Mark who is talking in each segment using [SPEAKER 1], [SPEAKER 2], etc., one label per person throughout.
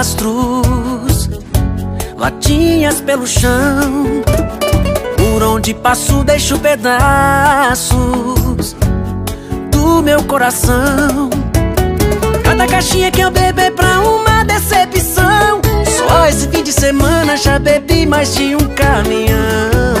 [SPEAKER 1] rastros, latinhas pelo chão. Por onde passo deixo pedaços do meu coração. Cada caixinha que eu beber pra uma decepção. Só esse fim de semana já bebi mais de um caminhão.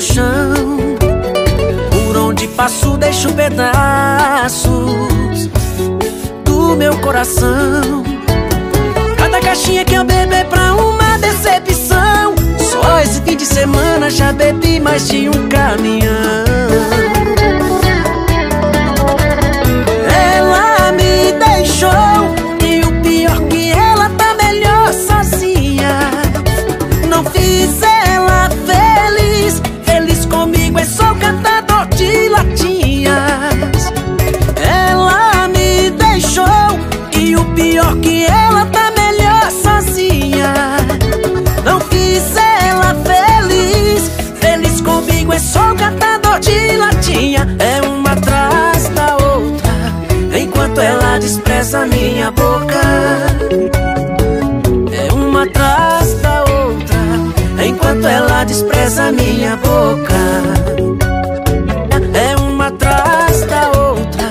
[SPEAKER 1] chão. Por onde passo deixo pedaços Do meu coração. Cada caixinha que eu beber pra uma decepção. Só esse fim de semana já bebi mais de um caminhão minha boca. É uma atrás da outra Enquanto ela despreza minha boca. É uma atrás da outra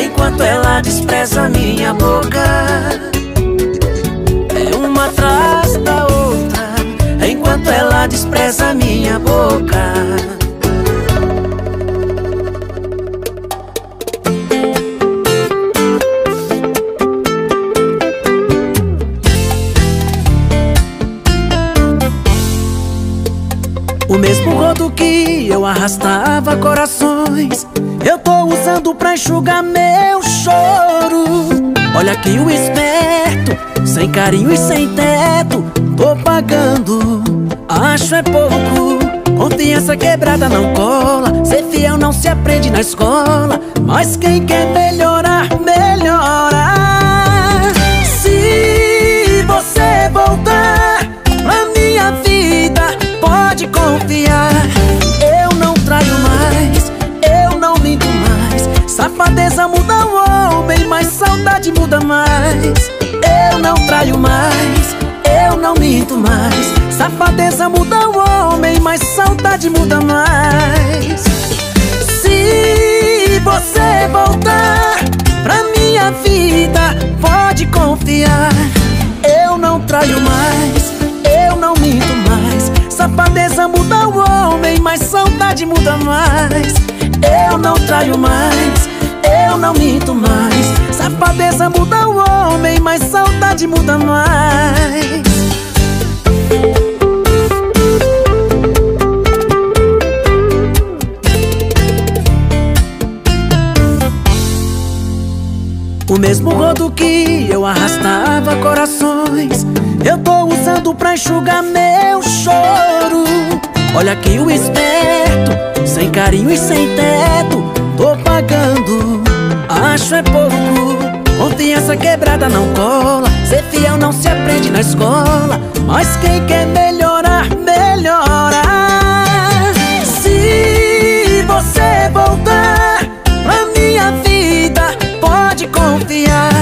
[SPEAKER 1] Enquanto ela despreza minha boca choro Olha aqui o esperto, sem carinho e sem teto Tô pagando, acho é pouco Confiança quebrada não cola. Ser fiel não se aprende na escola Mas quem quer melhorar, melhora O homem, mas saudade muda mais. Eu não traio mais, eu não minto mais. Safadeza muda o homem, mas saudade muda mais. Se você voltar pra minha vida Pode confiar, eu não traio mais Eu não minto mais. Safadeza muda o homem, mas saudade muda mais. Eu não traio mais eu não minto mais. Safadeza muda o homem, mas saudade muda mais. O mesmo rodo que eu arrastava corações. Eu tô usando pra enxugar meu choro. Olha aqui o esperto, sem carinho e sem teto Acho é pouco Confiança quebrada não cola. Ser fiel não se aprende na escola. Mas quem quer melhorar, melhora. Se você voltar pra minha vida Pode confiar.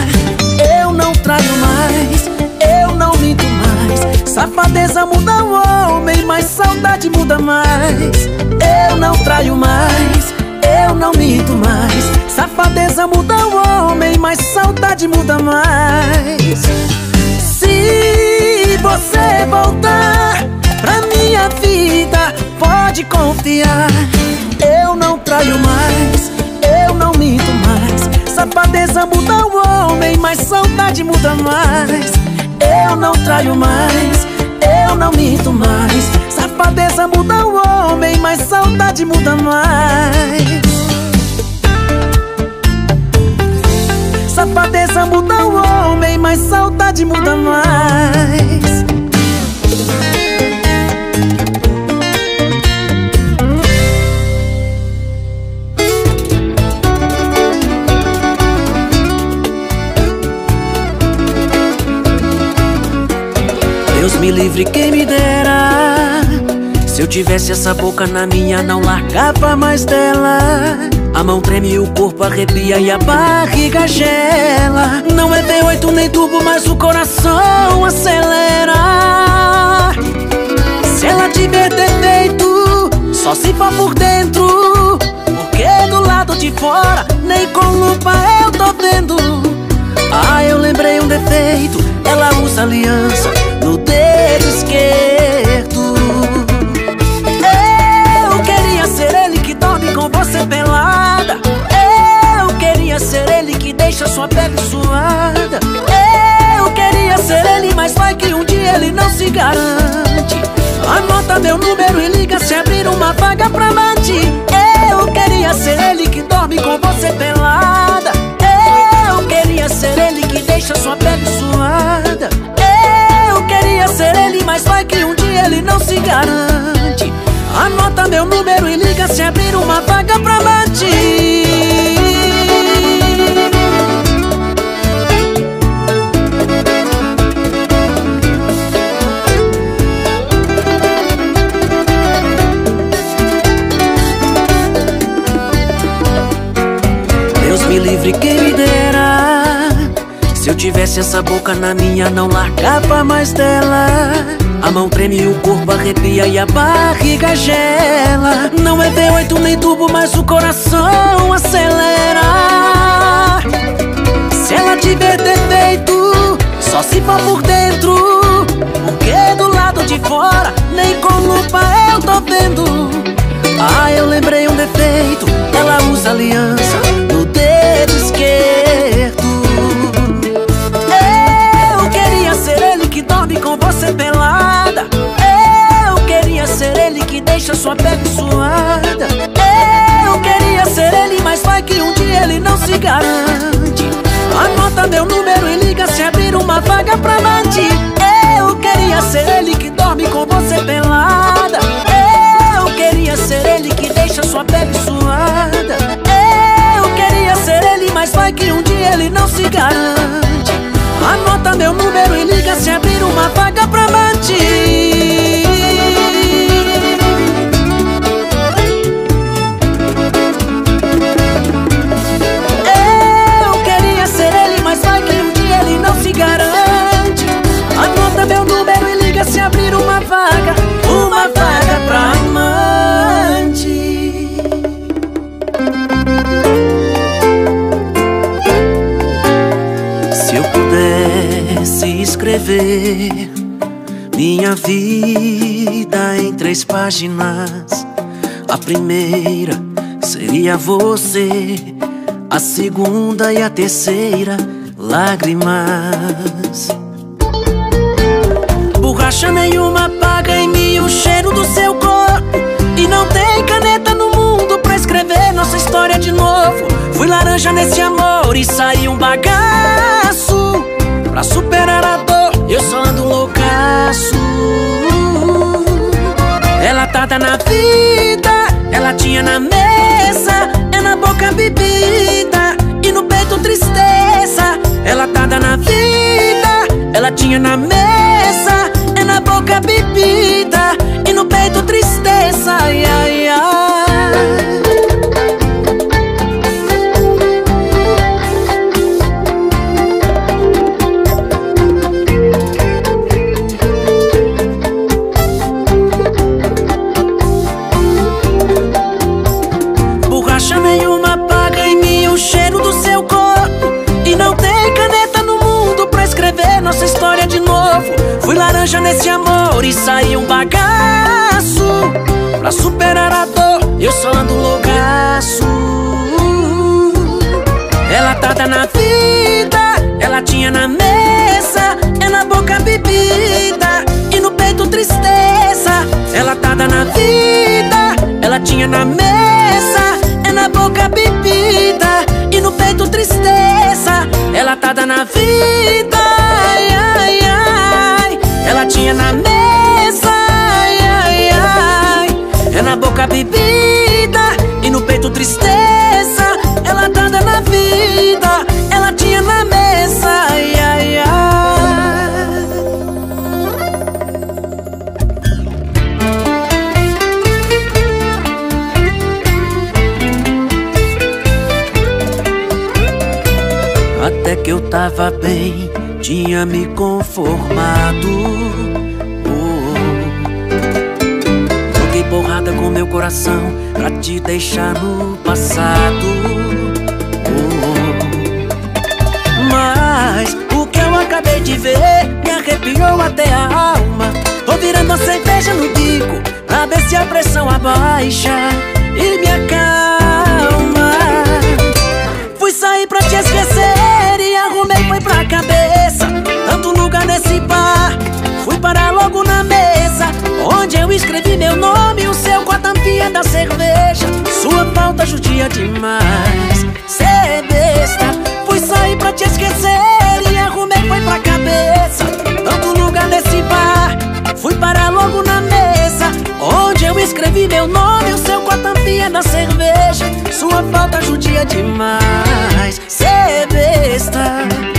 [SPEAKER 1] Eu não trago mais Eu não minto mais. Safadeza muda o homem Mas saudade muda mais. Eu não traio mais, não minto mais. Safadeza muda o homem, mas saudade muda mais. Se você voltar pra minha vida Pode confiar, eu não traio mais Eu não minto mais. Safadeza muda o homem, mas saudade muda mais. Eu não traio mais eu não minto mais. Safadeza muda o homem, mas saudade muda mais Safadeza muda o homem, mas saudade muda mais. Deus me livre quem me dera. Se eu tivesse essa boca na minha Não largava mais dela A mão treme, o corpo arrepia E a barriga gela. Não é V8 nem turbo Mas o coração acelera. Se ela tiver defeito Só se for por dentro. Porque do lado de fora Nem com lupa eu tô vendo. Ah, eu lembrei um defeito. Ela usa aliança no dedo ser ele que dorme com você pelada. Eu queria ser ele que deixa sua pele suada. Queria ser ele, mas vai que um dia ele não se garante. Anota meu número e liga se abrir uma vaga pra amante se essa boca na minha, não largava mais dela. A mão treme, o corpo arrepia e a barriga gela. Não é V8 nem turbo, mas o coração acelera. Se ela tiver defeito, só se for por dentro. Porque do lado de fora, nem com lupa eu tô vendo. Ah, eu lembrei um defeito, ela usa aliança no dedo esquerdo deixa sua pele suada. Eu queria ser ele, mas vai que um dia ele não se garante. Anota meu número e liga se abrir uma vaga pra amante. Eu queria ser ele que dorme com você pelada. Eu queria ser ele que deixa sua pele suada. Eu queria ser ele, mas vai que um dia ele não se garante. Anota meu número e liga se abrir uma vaga pra amante minha vida em três páginas, a primeira seria você, a segunda e a terceira, lágrimas. Borracha nenhuma apaga em mim o cheiro do seu corpo. E não tem caneta no mundo pra escrever nossa história de novo. Fui laranja nesse amor e saí um bagaço. Pra superar Tá na vida, ela tinha na mesa, é na boca bebida e no peito tristeza. Ela tá na vida, ela tinha na mesa, é na boca bebida e no peito tristeza. Ai, ai. e sair um bagaço Pra superar a dor, eu só ando loucaço. Ela tá na vida, ela tinha na mesa É na boca bebida e no peito tristeza. Ela tá na vida, ela tinha na mesa É na boca bebida e no peito tristeza. Ela tá na vida, ai, ai, ai. Ela tinha na mesa. Bebida e no peito tristeza. Ela tarda na vida, ela tinha na mesa, ai, ai, ai. Até que eu tava bem, tinha me conformado. Porrada com meu coração pra te deixar no passado. Oh. Mas o que eu acabei de ver me arrepiou até a alma. Tô virando a cerveja no bico pra ver se a pressão abaixa e me acalma. Fui sair pra te esquecer e arrumei foi pra cabeça Tanto lugar nesse bar Fui parar logo na mesa eu escrevi meu nome e o seu com a tampinha da cerveja. Sua falta judia demais. Cê besta Fui sair pra te esquecer e arrumei foi pra cabeça. Tanto lugar nesse bar Fui parar logo na mesa Onde eu escrevi meu nome e o seu com a tampinha da cerveja. Sua falta judia demais. Cê besta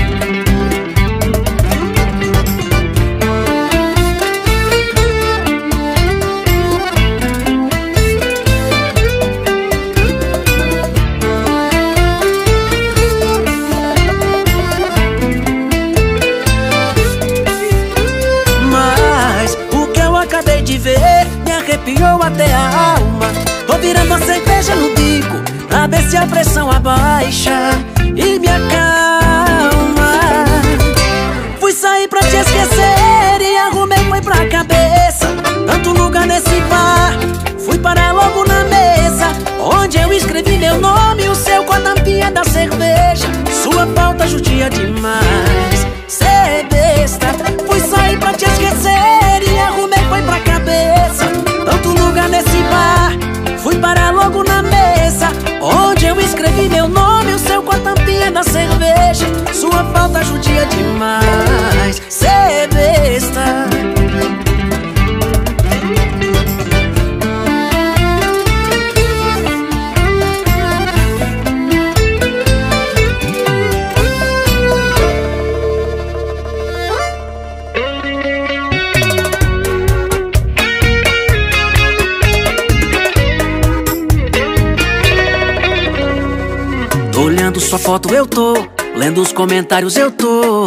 [SPEAKER 1] foto, eu tô. Lendo os comentários, eu tô.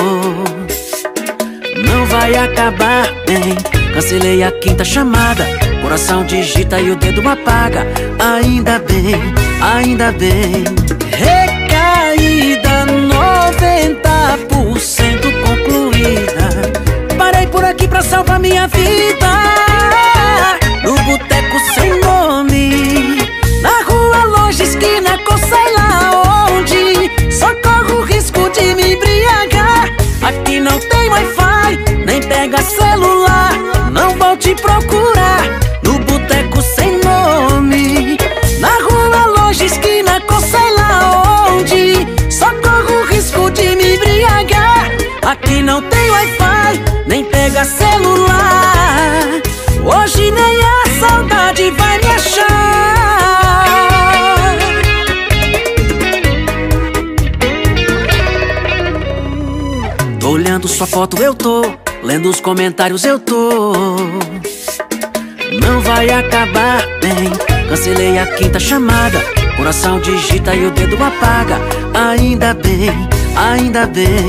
[SPEAKER 1] Não vai acabar bem. Cancelei a quinta chamada. Coração digita e o dedo apaga. Ainda bem, ainda bem. Recaída 90% concluída. Parei por aqui pra salvar minha vida. Sua foto, eu tô. Lendo os comentários, eu tô. Não vai acabar bem Cancelei a quinta chamada. Coração digita e o dedo apaga. Ainda bem, ainda bem.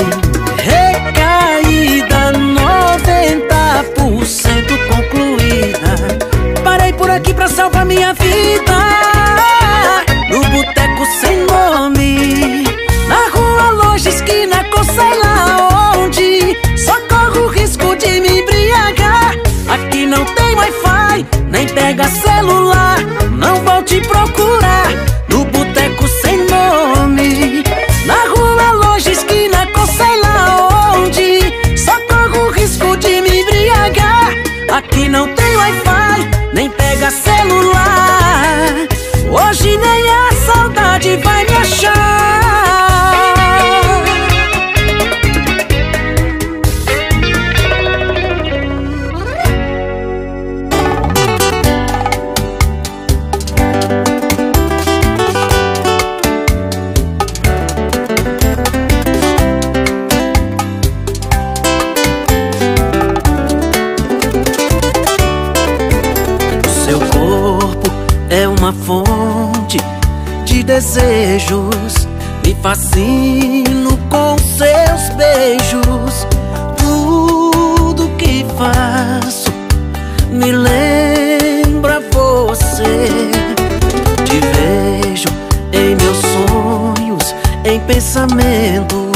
[SPEAKER 1] Recaída 90% concluída. Parei por aqui pra salvar minha vida beijos. Tudo que faço me lembra você. Te vejo em meus sonhos, em pensamento.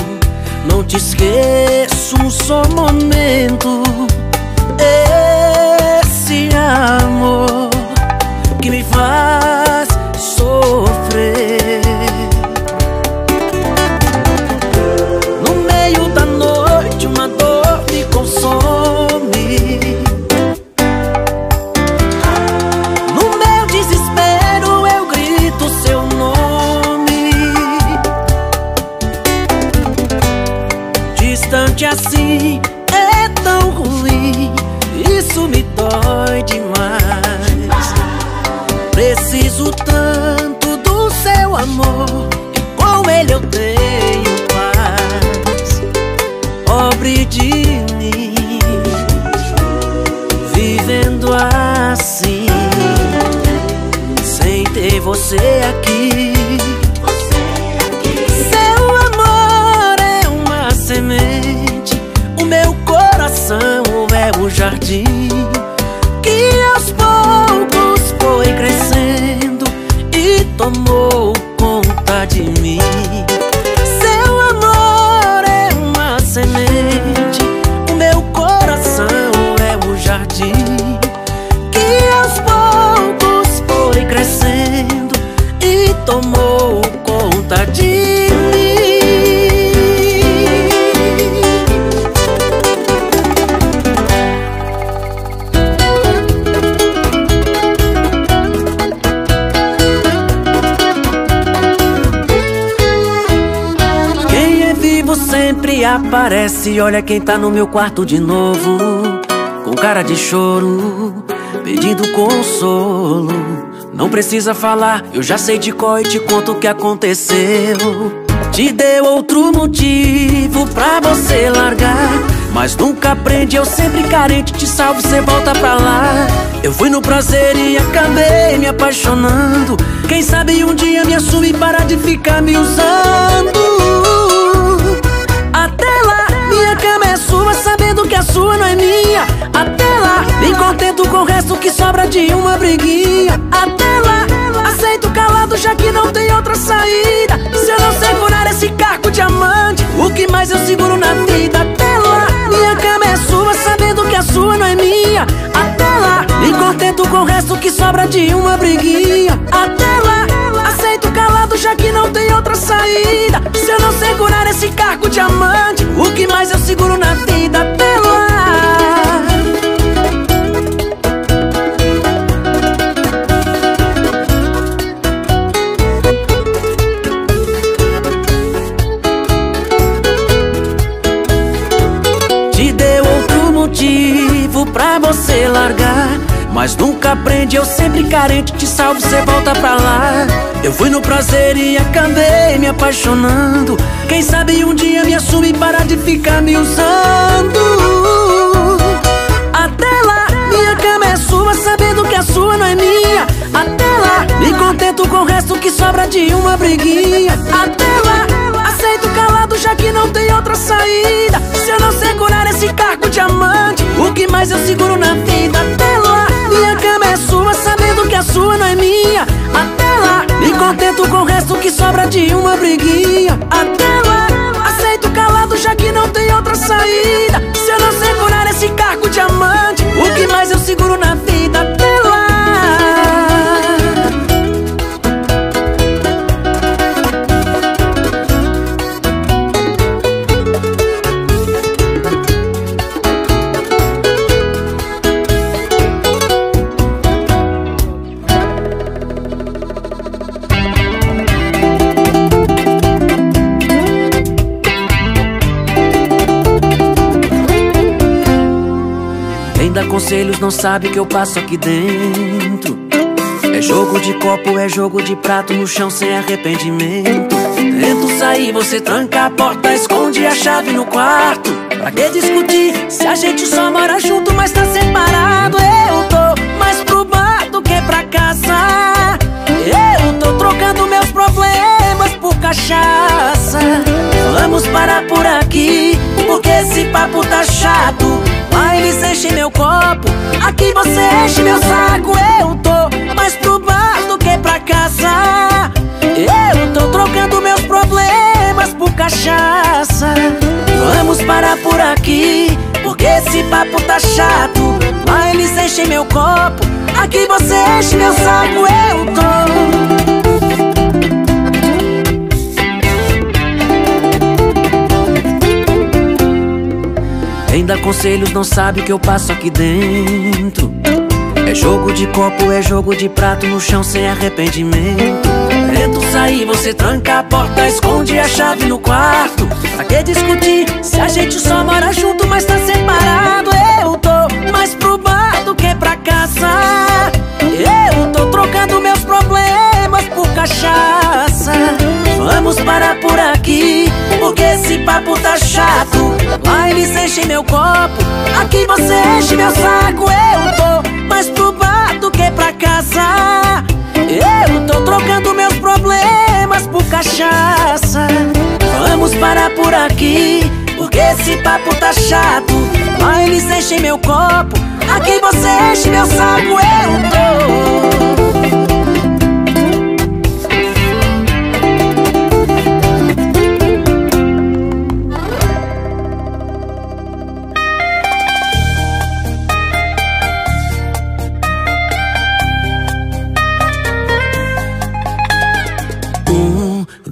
[SPEAKER 1] Não te esqueço um só momento. É aparece. Olha quem tá no meu quarto de novo, com cara de choro, pedindo consolo. Não precisa falar, eu já sei de qual e te conto o que aconteceu. Te deu outro motivo pra você largar. Mas nunca aprende, eu sempre carente, te salvo, cê volta pra lá. Eu fui no prazer e acabei me apaixonando. Quem sabe um dia me assume parar de ficar me usando. Até lá, minha cama é sua, sabendo que a sua não é minha. Até lá, me contento com o resto que sobra de uma briguinha. Até lá, aceito calado já que não tem outra saída. Se eu não segurar esse cargo de amante, o que mais eu seguro na vida? Até lá, minha cama é sua, sabendo que a sua não é minha. Até lá, me contento com o resto que sobra de uma briguinha. Até lá, aceito calado já que não tem outra saída. Se eu não segurar esse cargo de amante, o que mais eu seguro na vida? Lá. Te deu outro motivo pra você largar Mas nunca aprende, eu sempre carente Te salvo, cê volta pra lá. Eu fui no prazer e acabei me apaixonando. Quem sabe um dia me assume parar de ficar me usando. Até lá, minha cama é sua Sabendo que a sua não é minha. Até lá, me contento com o resto que sobra de uma briguinha. Até lá, aceito calado já que não tem outra saída. Se eu não segurar esse cargo de amante O que mais eu seguro na vida sobra de uma briguinha. Até lá, aceito calado já que não tem outra saída conselhos, não sabe que eu passo aqui dentro. É jogo de copo, é jogo de prato no chão sem arrependimento. Tento sair, você tranca a porta, esconde a chave no quarto. Pra que discutir se a gente só mora junto, mas tá separado? Eu tô mais pro bar do que pra casa. Eu tô trocando meus problemas por cachaça. Vamos parar por esse papo tá chato. Lá eles enchem meu copo, aqui você enche meu saco. Eu tô mais pro bar do que pra casa. Eu tô trocando meus problemas por cachaça. Vamos parar por aqui, porque esse papo tá chato. Lá eles enchem meu copo, aqui você enche meu saco. Eu tô. Quem dá conselhos não sabe o que eu passo aqui dentro. É jogo de copo, é jogo de prato no chão sem arrependimento. Tento sair, você tranca a porta, esconde a chave no quarto. Pra que discutir se a gente só mora junto, mas tá separado? Eu tô mais pro bar do que pra casa. Eu tô trocando meus problemas por cachaça. Vamos parar por aqui, porque esse papo tá chato. Lá eles enchem meu copo, aqui você enche meu saco. Eu tô mais pro bar do que pra casa. Eu tô trocando meus problemas por cachaça. Vamos parar por aqui, porque esse papo tá chato. Lá eles enchem meu copo, aqui você enche meu saco. Eu tô.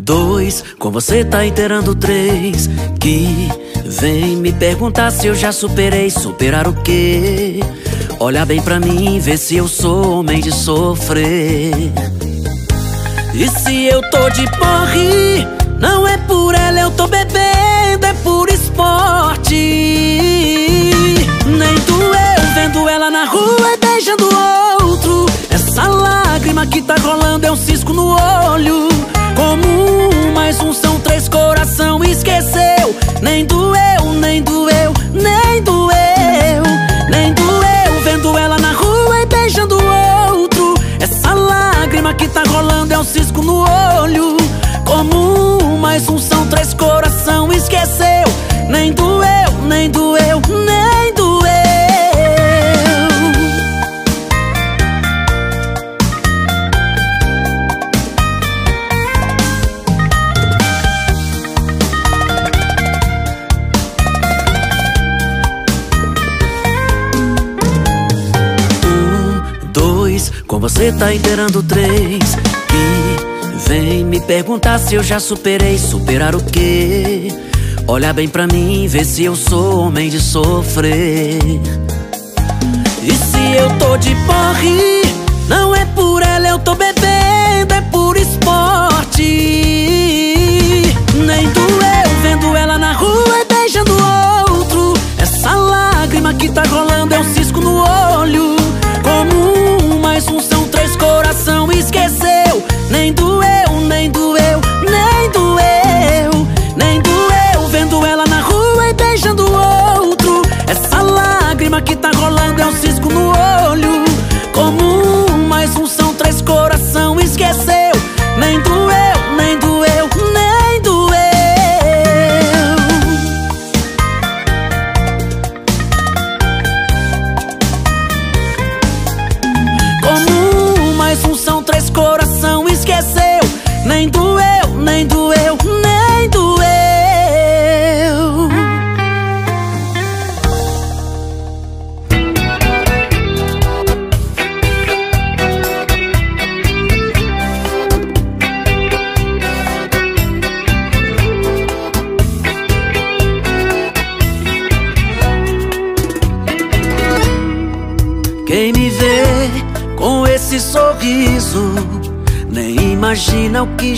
[SPEAKER 1] Dois, com você tá inteirando três. Que vem me perguntar se eu já superei. Superar o quê? Olha bem pra mim, vê se eu sou homem de sofrer. E se eu tô de porre, não é por ela, eu tô bebendo, é por esporte. Nem doeu vendo ela na rua e beijando outro. Essa lágrima que tá rolando é um cisco no olho. Como um mais um são três, coração esqueceu. Nem doeu, nem doeu, nem doeu, nem doeu. Vendo ela na rua e beijando outro. Essa lágrima que tá rolando é um cisco no olho. Como um mais um são três, coração esqueceu. Nem doeu, nem doeu, nem doeu. Você tá inteirando três. E vem me perguntar se eu já superei. Superar o quê? Olha bem pra mim, vê se eu sou homem de sofrer. E se eu tô de porre Não é por ela, eu tô bebendo É por esporte. Nem doeu vendo ela na rua e beijando outro. Essa lágrima que tá rolando é um cisco no olho. Como mais um doeu, nem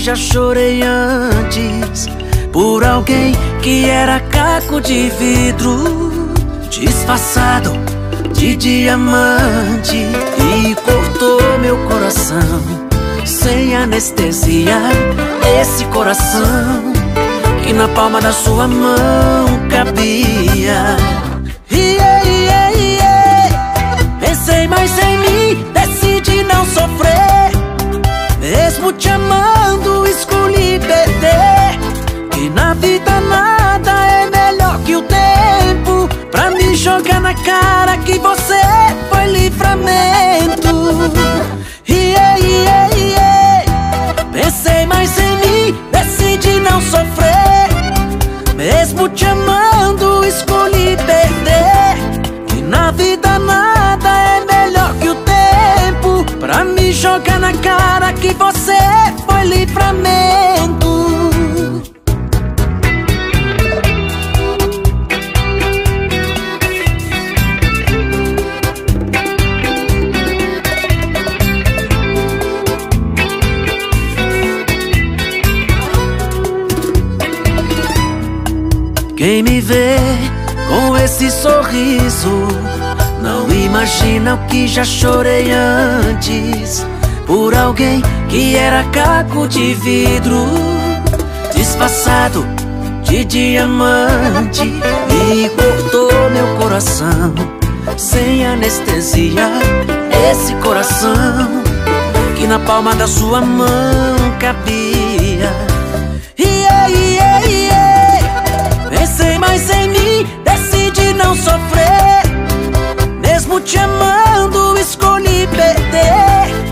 [SPEAKER 1] já chorei antes Por alguém que era caco de vidro Disfarçado de diamante e cortou meu coração sem anestesia. Esse coração que na palma da sua mão cabia. Pensei mais em mim, decidi não sofrer. Mesmo te amando, escolhi perder. Que na vida nada é melhor que o tempo pra me jogar na cara que você foi livramento. Yeah, yeah, yeah. Pensei mais em mim, decidi não sofrer. Mesmo te amando, que você foi livramento. Quem me vê com esse sorriso Não imagina o que já chorei antes Por alguém que era caco de vidro Disfarçado de diamante. E cortou meu coração Sem anestesia Esse coração Que na palma da sua mão cabia. Yeah, yeah, yeah. Pensei mais em mim, decidi não sofrer. Mesmo te amando, escolhi perder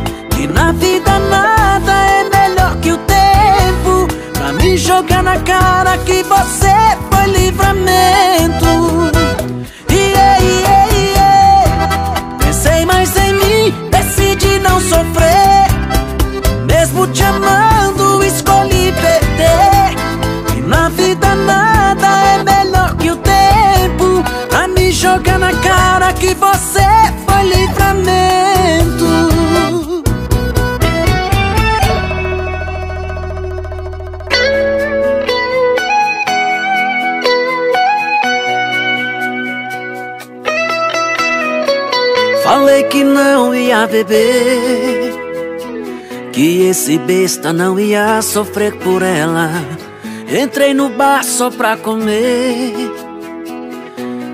[SPEAKER 1] na vida nada é melhor que o tempo. Pra me jogar na cara que você foi livramento besta não ia sofrer por ela. Entrei no bar só pra comer.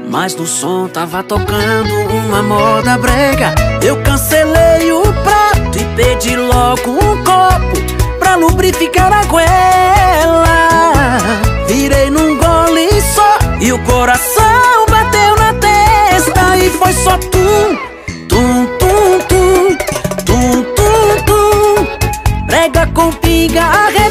[SPEAKER 1] Mas no som tava tocando uma moda brega. Eu cancelei o prato e pedi logo um copo Pra lubrificar a goela. Virei num gole só e o coração bateu na testa. E foi só tum, tum Prega com pinga arrebenta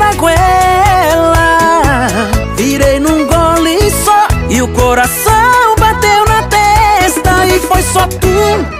[SPEAKER 1] lubrificar a goela Virei num gole só e o coração bateu na testa. E foi só tum,